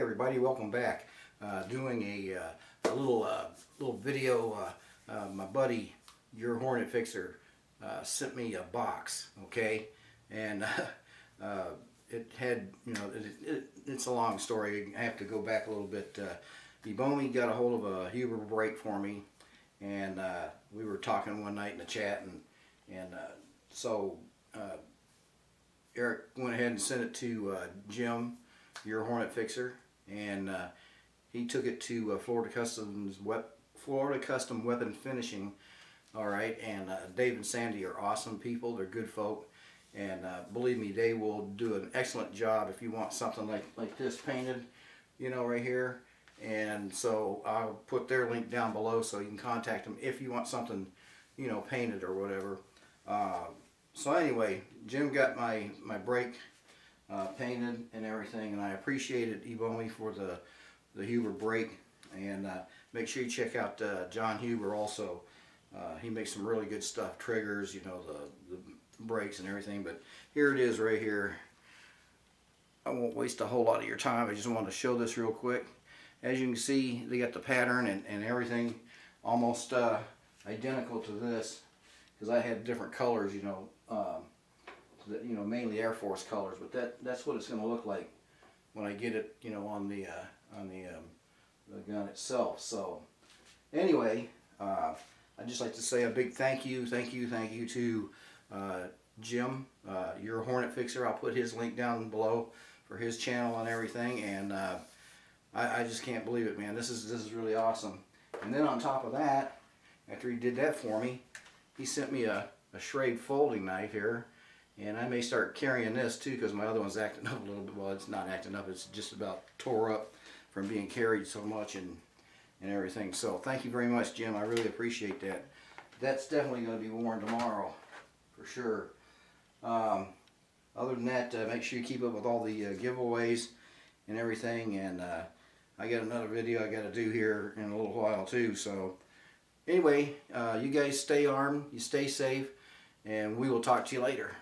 everybody, welcome back. Uh, doing a, uh, a little uh, little video. Uh, uh, my buddy, your Hornet Fixer, uh, sent me a box. Okay, and it had you know it, it, it's a long story. I have to go back a little bit. Uh, Ebomey got a hold of a Huber brake for me, and we were talking one night in the chat, and and so Eric went ahead and sent it to Jim, your Hornet Fixer, and uh, he took it to uh, Florida Customs Wep- Florida Custom Weapon Finishing. All right, and uh, Dave and Sandy are awesome people. They're good folk, and uh, believe me, they will do an excellent job if you want something like like this painted, you know, right here. And so I'll put their link down below so you can contact them if you want something, you know, painted or whatever. Uh, so anyway, Jim got my my brake uh, painted and everything, and I appreciated Ebomey for the the Huber brake. And uh, make sure you check out uh, John Huber also. Uh, he makes some really good stuff, triggers, you know, the the brakes and everything. But here it is right here. I won't waste a whole lot of your time. I just want to show this real quick. As you can see, they got the pattern and, and everything almost uh, identical to this because I had different colors, you know, um, that, you know, mainly Air Force colors. But that that's what it's going to look like when I get it, you know, on the uh, on the um, the gun itself. So anyway, uh, I'd just like to say a big thank you, thank you, thank you to uh, Jim, uh, your Hornet Fixer. I'll put his link down below for his channel and everything. And uh, I, I just can't believe it, man. This is this is really awesome. And then on top of that, after he did that for me, he sent me a, a Schrade folding knife here. And I may start carrying this too because my other one's acting up a little bit. Well, it's not acting up. It's just about tore up from being carried so much and and everything. So thank you very much, Jim. I really appreciate that. That's definitely going to be worn tomorrow for sure. Um, other than that, uh, make sure you keep up with all the uh, giveaways and everything. And uh, I got another video I got to do here in a little while too. So anyway, uh, you guys stay armed, you stay safe, and we will talk to you later.